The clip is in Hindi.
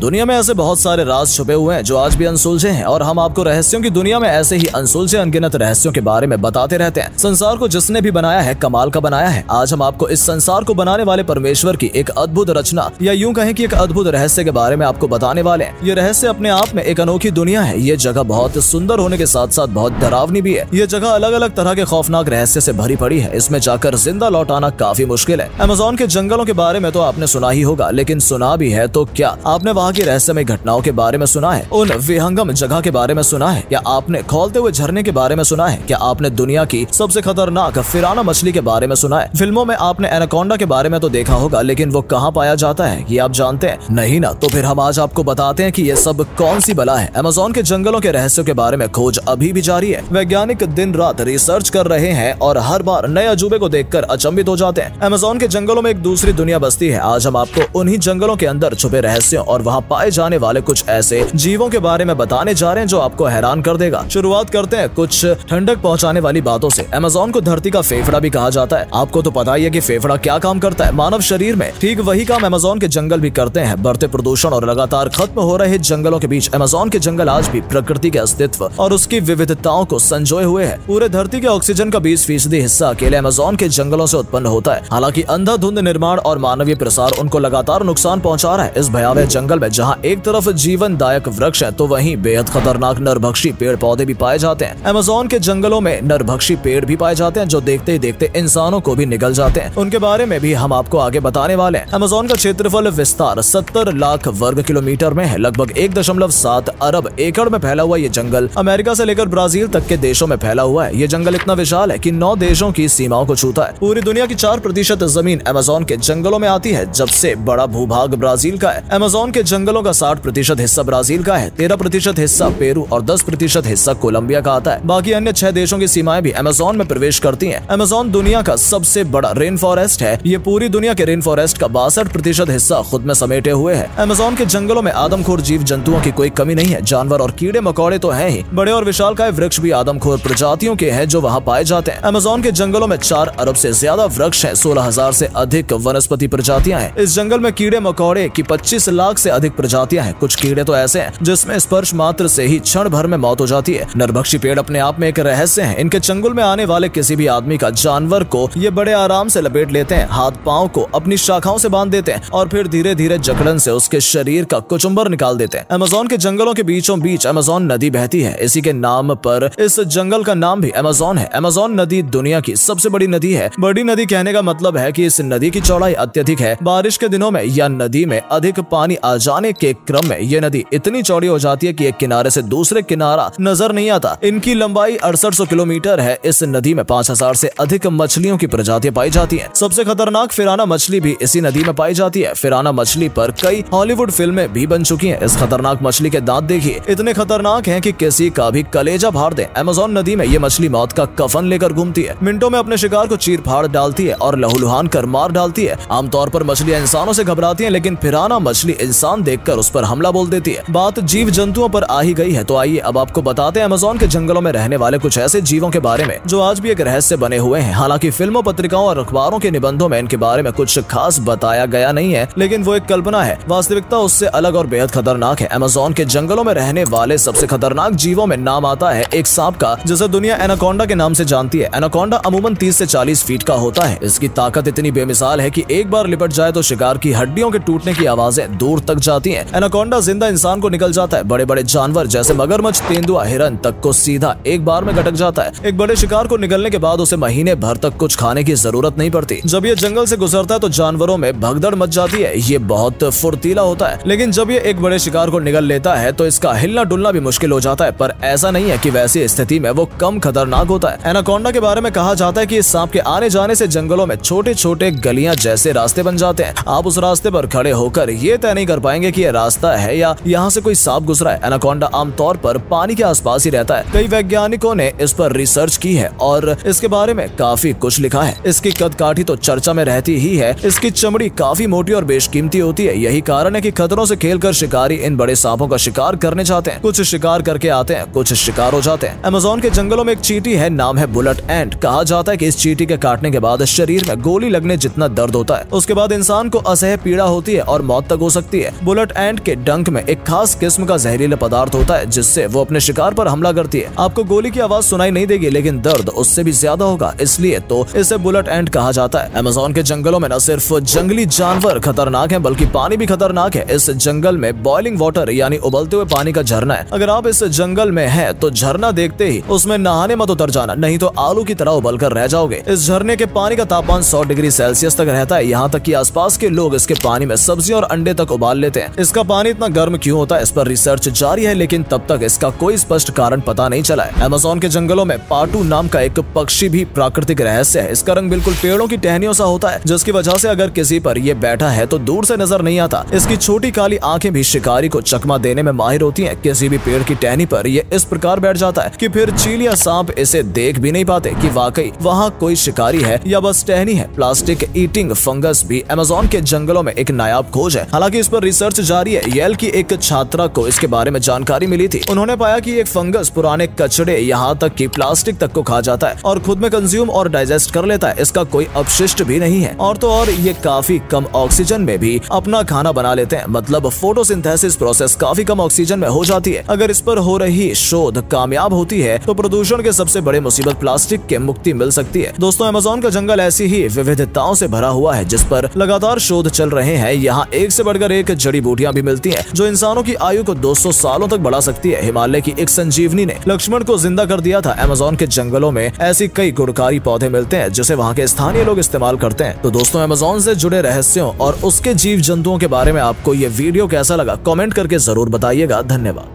दुनिया में ऐसे बहुत सारे राज छुपे हुए हैं जो आज भी अनसुलझे हैं और हम आपको रहस्यों की दुनिया में ऐसे ही अनसुलझे, अनगिनत रहस्यों के बारे में बताते रहते हैं। संसार को जिसने भी बनाया है, कमाल का बनाया है। आज हम आपको इस संसार को बनाने वाले परमेश्वर की एक अद्भुत रचना, या यूँ कहें कि एक अद्भुत रहस्य के बारे में आपको बताने वाले हैं। ये रहस्य अपने आप में एक अनोखी दुनिया है। ये जगह बहुत सुंदर होने के साथ साथ बहुत डरावनी भी है। ये जगह अलग अलग तरह के खौफनाक रहस्य से भरी पड़ी है। इसमें जाकर ज़िंदा लौट आना काफ़ी मुश्किल है। अमेजोन के जंगलों के बारे में तो आपने सुना ही होगा, लेकिन सुना भी है तो क्या? आपने वहाँ की रहस्यमय घटनाओं के बारे में सुना है, उन विहंगम जगह के बारे में सुना है, या आपने खोलते हुए झरने के बारे में सुना है, क्या आपने दुनिया की सबसे खतरनाक फिराना मछली के बारे में सुना है? फ़िल्मों में आपने एनाकोंडा के बारे में तो देखा होगा, लेकिन वो कहाँ पाया जाता है, ये आप जानते हैं? नहीं ना तो फिर हम आज आपको बताते हैं कि ये सब कौन सी बला है? अमेजोन के जंगलों के रहस्यों के बारे में खोज अभी भी जारी है। वैज्ञानिक दिन रात रिसर्च कर रहे हैं और हर बार नए अजूबे को देखकर अचंभित हो जाते हैं। अमेजोन के जंगलों में एक दूसरी दुनिया बसती है। आज हम आपको उन्हीं जंगलों के अंदर छुपे रहस्यों और वहाँ पाए जाने वाले कुछ ऐसे जीवों के बारे में बताने जा रहे हैं जो आपको हैरान कर देगा। शुरुआत करते हैं कुछ ठंडक पहुँचाने वाली बातों से। अमेजोन को धरती का फेफड़ा भी कहा जाता है। आपको तो पता ही है की फेफड़ा क्या काम करता है। मानव शरीर में ठीक वही काम अमेजोन के जंगल भी करते हैं। बढ़ते प्रदूषण और लगातार खत्म हो रहे जंगलों के बीच अमेजोन के जंगल आज भी प्रकृति के अस्तित्व और उसकी विविधताओं को संजोए हुए है। पूरे धरती के ऑक्सीजन का बीस फ़ीसदी हिस्सा अकेले अमेजोन के जंगलों से उत्पन्न होता है। हालाँकि अंधाधुंध निर्माण और मानवीय प्रसार उनको लगातार नुकसान पहुँचा रहा है। इस भयावह जंगल में जहाँ एक तरफ़ जीवन दायक वृक्ष है तो वहीं बेहद खतरनाक नरभक्षी पेड़ पौधे भी पाए जाते हैं। अमेजोन के जंगलों में नरभक्षी पेड़ भी पाए जाते हैं, जो देखते ही देखते इंसानों को भी निगल जाते हैं। उनके बारे में भी हम आपको आगे बताने वाले हैं। अमेजोन का क्षेत्रफल विस्तार सत्तर लाख वर्ग किलोमीटर में है, लगभग एक दशमलव सात अरब एकड़ में फैला हुआ ये जंगल। अमेरिका से लेकर ब्राज़ील तक के देशों में फैला हुआ है। ये जंगल इतना विशाल है कि नौ देशों की सीमाओं को छूता है। पूरी दुनिया की चार प्रतिशत ज़मीन अमेजोन के जंगलों में आती है, जब से बड़ा भूभाग ब्राज़ील का है। अमेजोन के जंगलों का साठ प्रतिशत हिस्सा ब्राज़ील का है, तेरह प्रतिशत हिस्सा पेरू और दस प्रतिशत हिस्सा कोलंबिया का आता है। बाकी अन्य छह देशों की सीमाएँ भी अमेजोन में प्रवेश करती हैं। अमेजोन दुनिया का सबसे बड़ा रेन फॉरेस्ट है। ये पूरी दुनिया के रेन फॉरेस्ट का बासठ प्रतिशत हिस्सा खुद में समेटे हुए है। अमेजोन के जंगलों में आदमखोर जीव जंतुओं की कोई कमी नहीं है। जानवर और कीड़े मकौड़े तो है ही। बड़े और विशाल का वृक्ष भी आदमखोर प्रजातियों के हैं जो वहाँ पाए जाते हैं। अमेजोन के जंगलों में चार अरब से ज़्यादा वृक्ष है। सोलह हज़ार से अधिक वनस्पति प्रजातियाँ हैं। इस जंगल में कीड़े मकौड़े की पच्चीस लाख से अधिक प्रजातियाँ हैं। कुछ कीड़े तो ऐसे हैं, जिसमें स्पर्श मात्र से ही क्षण भर में मौत हो जाती है। नरभक्षी पेड़ अपने आप में एक रहस्य है। इनके चंगुल में आने वाले किसी भी आदमी का जानवर को ये बड़े आराम से लपेट लेते हैं, हाथ पाँव को अपनी शाखाओं से बाँध देते हैं और फिर धीरे धीरे जकड़न से उसके शरीर का कुचुम्बर निकाल देते हैं। अमेजोन के जंगलों के बीचों बीच अमेजोन नदी बहती है। इसी के नाम पर इस जंगल का नाम भी अमेजोन है। अमेजोन नदी दुनिया की सबसे बड़ी नदी है। बड़ी नदी कहने का मतलब है की इस नदी की चौड़ाई अत्यधिक है। बारिश के दिनों में या नदी में अधिक पानी आ जाने के क्रम में ये नदी इतनी चौड़ी हो जाती है कि एक किनारे से दूसरे किनारा नज़र नहीं आता। इनकी लंबाई अड़सठ किलोमीटर है। इस नदी में पाँच हज़ार से अधिक मछलियों की प्रजातियाँ पाई जाती हैं। सबसे खतरनाक फिराना मछली भी इसी नदी में पाई जाती है। फिराना मछली पर कई हॉलीवुड फ़िल्में भी बन चुकी हैं। इस खतरनाक मछली के दांत देखिए। इतने खतरनाक हैं कि किसी का भी कलेजा फाड़ दे। अमेजोन नदी में ये मछली मौत का कफन लेकर घूमती है। मिनटों में अपने शिकार को चीर फाड़ डालती है और लहूलुहान कर मार डालती है। आमतौर पर मछलियाँ इंसानों से घबराती है, लेकिन फिराना मछली इंसान देखकर उस पर हमला बोल देती है। बात जीव जंतुओं पर आ ही गई है तो आइए अब आपको बताते हैं अमेजोन के जंगलों में रहने वाले कुछ ऐसे जीवों के बारे में, जो आज भी एक रहस्य बने हुए हैं। हालाँकि फ़िल्मों, पत्रिकाओं और अखबारों के निबंधों में इनके बारे में कुछ खास बताया गया नहीं है, लेकिन वो एक कल्पना है। वास्तविकता उससे अलग और बेहद खतरनाक है। अमेजोन के जंगलों में रहने वाले सबसे खतरनाक जीवों में नाम आता है एक सांप का, जिसे दुनिया एनाकोंडा के नाम से जानती है। एनाकोंडा अमूमन 30 से 40 फीट का होता है। इसकी ताकत इतनी बेमिसाल है कि एक बार लिपट जाए तो शिकार की हड्डियों के टूटने की आवाज़ें दूर तक जाती है। एनाकोंडा ज़िंदा इंसान को निकल जाता है। बड़े बड़े जानवर जैसे मगरमच्छ, तेंदुआ, हिरन तक को सीधा एक बार में गटक जाता है। एक बड़े शिकार को निकलने के बाद उसे महीने भर तक कुछ खाने की ज़रूरत नहीं पड़ती। जब ये जंगल से गुजरता है तो जानवरों में भगदड़ मच जाती है। ये बहुत फुर्तीला होता है। लेकिन जब ये एक बड़े शिकार को निगल लेता है तो इसका हिलना डुलना भी मुश्किल हो जाता है। पर ऐसा नहीं है कि वैसी स्थिति में वो कम खतरनाक होता है। एनाकोंडा के बारे में कहा जाता है कि इस सांप के आने जाने से जंगलों में छोटे छोटे गलियाँ जैसे रास्ते बन जाते हैं। आप उस रास्ते पर खड़े होकर ये तय नहीं कर पाएँगे कि ये रास्ता है या यहाँ से कोई सांप गुजरा है। एनाकोंडा आमतौर पर पानी के आसपास ही रहता है। कई वैज्ञानिकों ने इस पर रिसर्च की है और इसके बारे में काफ़ी कुछ लिखा है। इसकी कद काठी तो चर्चा में रहती ही है। इसकी चमड़ी काफ़ी मोटी और बेशकीमती होती है। यही कारण है कि खतरों से खेलकर शिकारी इन बड़े सांपों का शिकार करने चाहते हैं। कुछ शिकार करके आते हैं, कुछ शिकार हो जाते हैं। अमेजोन के जंगलों में एक चीटी है, नाम है बुलेट एंट। कहा जाता है कि इस चीटी के काटने के बाद शरीर में गोली लगने जितना दर्द होता है, उसके बाद इंसान को असह पीड़ा होती है और मौत तक हो सकती है। बुलेट एंड के डंक में एक खास किस्म का जहरीला पदार्थ होता है, जिससे वो अपने शिकार पर हमला करती है। आपको गोली की आवाज़ सुनाई नहीं देगी, लेकिन दर्द उससे भी ज़्यादा होगा, इसलिए तो इसे बुलेट एंड कहा जाता है। अमेजोन के जंगलों में न सिर्फ़ जंगली जानवर खतरनाक है, बल्कि पानी भी खतरनाक है। इस जंगल में बॉइलिंग वाटर यानी उबलते हुए पानी का झरना है। अगर आप इस जंगल में है तो झरना देखते ही उसमें नहाने मत उतर जाना, नहीं तो आलू की तरह उबल कर रह जाओगे। इस झरने के पानी का तापमान सौ डिग्री सेल्सियस तक रहता है। यहाँ तक की आसपास के लोग इसके पानी में सब्ज़ी और अंडे तक उबाल लेते हैं। इसका पानी इतना गर्म क्यों होता है? इस पर रिसर्च जारी है, लेकिन तब तक इसका कोई स्पष्ट कारण पता नहीं चला है। अमेजोन के जंगलों में पाटू नाम का एक पक्षी भी प्राकृतिक रहस्य है। इसका रंग बिल्कुल पेड़ों की टहनियों सा होता है, जिसकी वजह से अगर किसी पर ये बैठा है तो दूर से नज़र नहीं आता। इसकी छोटी काली आँखें भी शिकारी को चकमा देने में माहिर होती हैं। किसी भी पेड़ की टहनी पर ये इस प्रकार बैठ जाता है कि फिर चील या सांप इसे देख भी नहीं पाते कि वाकई वहाँ कोई शिकारी है या बस टहनी है। प्लास्टिक ईटिंग फंगस भी अमेजोन के जंगलों में एक नायाब खोज है। हालाँकि इस पर रिसर्च जारी है। येल की एक छात्रा को इसके बारे में जानकारी मिली थी। उन्होंने पाया कि एक फंगस पुराने कचड़े यहाँ तक कि प्लास्टिक तक को खा जाता है और खुद में कंज्यूम और डाइजेस्ट कर लेता है। इसका कोई अपशिष्ट भी नहीं है। और तो और ये काफ़ी कम ऑक्सीजन में भी अपना खाना बना लेते हैं। मतलब फोटोसिंथेसिस प्रोसेस काफ़ी कम ऑक्सीजन में हो जाती है। अगर इस पर हो रही शोध कामयाब होती है तो प्रदूषण के सबसे बड़े मुसीबत प्लास्टिक के मुक्ति मिल सकती है। दोस्तों, अमेजोन का जंगल ऐसी ही विविधताओं से भरा हुआ है, जिस पर लगातार शोध चल रहे हैं। यहाँ एक से बढ़कर एक जड़ी बूटियाँ भी मिलती है, जो इंसानों की आयु को 200 सालों तक बढ़ा सकती है। हिमालय की एक संजीवनी ने लक्ष्मण को ज़िंदा कर दिया था। अमेजोन के जंगलों में ऐसी कई गुड़कारी पौधे मिलते हैं, जिसे वहाँ के स्थानीय लोग इस्तेमाल करते हैं। तो दोस्तों अमेजोन से जुड़े रहस्यों और उसके जीव जंतुओं के बारे में आपको ये वीडियो कैसा लगा, कमेंट करके ज़रूर बताइएगा। धन्यवाद।